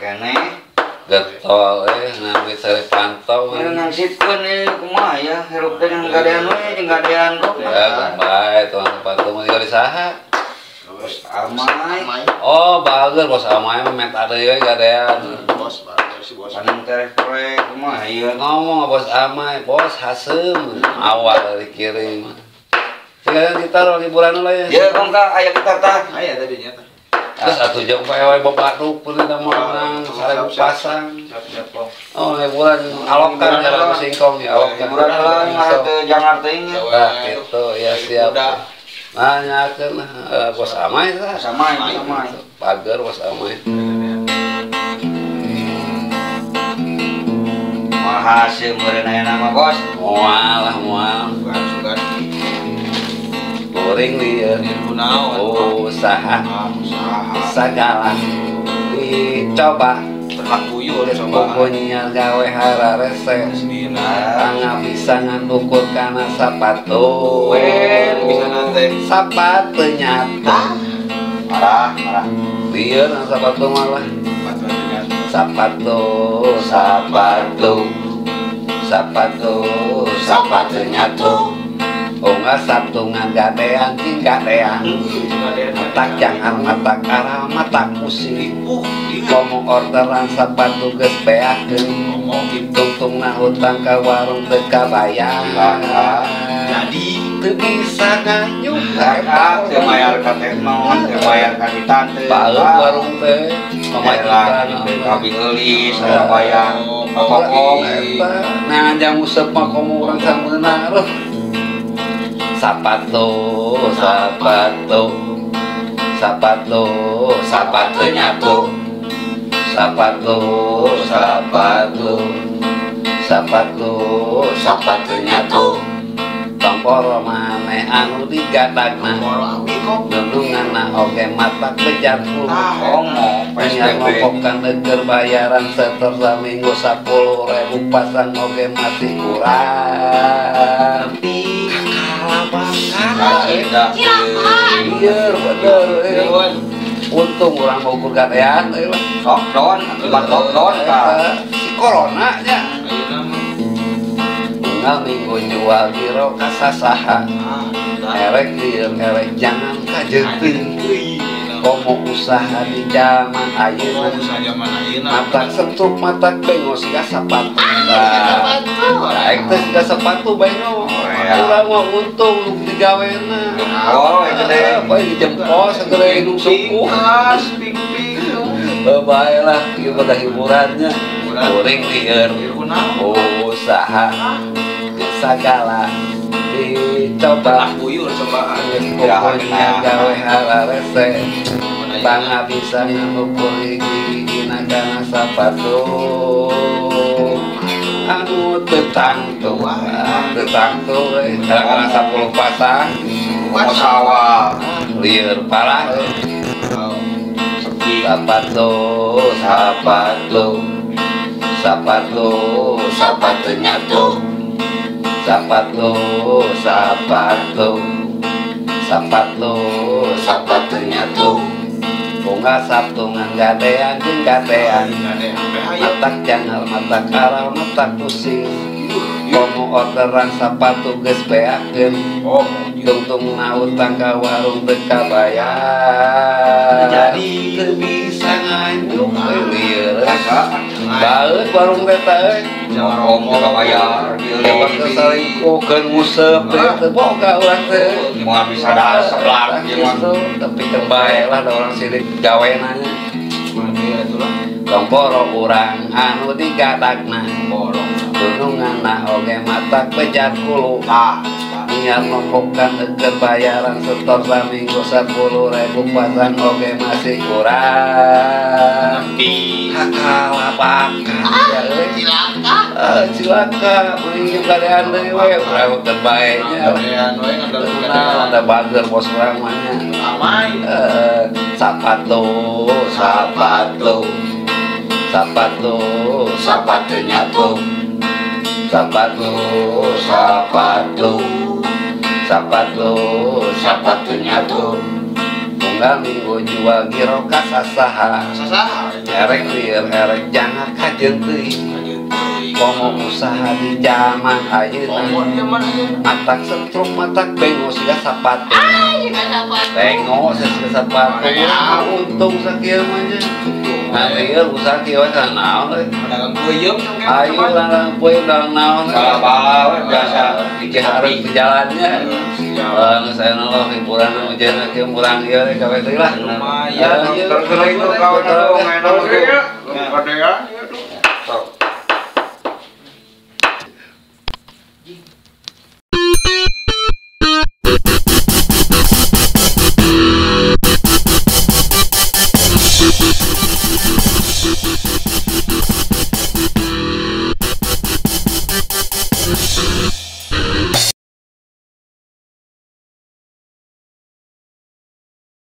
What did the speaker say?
kene getol eh ngambil sari pantau Ini nangsipkeun ieu kumaha ya hirup teh dengan gadean we jeung gadean kok. ya baik tuan sepatu mau tinggal di saha Bos amai. Mai. oh bagus bos amai mah met ada ya gadean Bos, baru si bos. Panen teh korek kumaha ieu. ngomong bos amai bos hasem awal dari kirim tinggal ditaruh hiburan lah ya Ya kong ka aya gitar tah. Aya tadi nyata. Terus jeung pae bapak tuh pun kita mau nang sareng pasang. Oh hiburan alokan ya lagu singkong ya alokan Hiburan lah jangan nya. Nah, gitu. Ya siap. nanyakeun eh, bos amai lah Sama sama. pagar bos amai Mahaseum meureun aya nama bos. mual lah mual. Sugan-sugan. Kuring kunaon. Oh, usaha. Ah, segala dicoba pokoknya gawe hararese Sedina. Tangga bisa ngandukur karena sepatu sepatu nyata. Marah, marah. biar sepatu malah. Sepatu sepatu sepatu sepatu nyatu bunga Sabtu ngagadean cigadean Matak jangan matak arah matak pusing Komo orderan sepatu geus beakeun. Tungtung na hutang ka warung teu kabayar Jadi teu bisa nganyuhar Teu mayar ka teh naon teu mayar ka ditan teh Baeut warung teh. Pamajikan kami gelis kabayar Kokong Nah jamu sepah komo urang samenaruh sapatlo sapatlo sapatlo sapatlo nyatu sapatlo sapatlo sapatlo sapatlo nyatu Tomporo maneh anu digadagna. Dulunganna oge matak bejatku Hanya ngokokan neger bayaran seter saminggu sepuluh ribu pasang oge masih kurang. Untung orang mau eh, lah. Lockdown, akibat lockdown ka. Si corona nya. Unggal minggu jual biro kasasaha Ah, Erek lieur erek jangan kajeting Komo usaha di zaman ayeuna ayeuna. mata sentuh mata bengos gak sepatu baik teh gak sepatu bengos ya. urang mau untung digawena Oh, itu deh. apa ini jempol segera hidung suku Kelas ping-ping. baik lah ieu pada hiburannya. Kuring Kunaon? usaha. Segala dicoba. Buyur cobaan. pokoknya gawe halarese Bangga bisa ngukur gigi karena sepatu Tetang tuh, tetang tuh, eh. kadang-kadang sepuluh pasang Mau sawah. Liar parah, eh. Sepi. sepatu, sepatu, sepatu, sepatu nyatu, sepatu, sepatu, sepatu, sepatu nyatu. Boga Sabtu nganggadean jeung gadean Matak jangal, matak aral, matak pusing. Komo orderan sepatu geus beakeun. Tungtung nautang ka warung teu kabayar. Jadi teu bisa nganjuk Baeut warung teh teh. Jangan ngomong ka bayar. Lewat ke salingkukeun teu boga urang teh Mau bisa dah sebelah tapi terbaik lah ada orang silik gawe nanya. Mandi itulah. Tomporo urang anu digadagna borong. Tunungan na oge mata pejar kulu. Ah, Niat ngomongkan eker bayaran setor saminggu sepuluh ribu pasang oge masih kurang. Tapi Kalah bakat silaka badan dewe orang terbaiknya ada bager bos ramanya sapatu eh, sapatu sapatu sapatunya tuh. Sapatu sapatu sapatu sapatunya tuh. Tunggal minggu jual giro kasasaha erek lir erek jangan kajen teuing komo usaha di zaman ayeuna matak setrum matak bengos ya sapatu bengos ya sapatu ah untung sakieu mah nya nah lieur usaha kieu kan naon euy dagang puyem ayo larang poe larang naon. Kalabau, biasa. Iki harus di jalannya Bang, saya nolong hiburan hujan lagi murang ya, kawe teh lah. Lumayan, iya, terserah itu kawan aku, main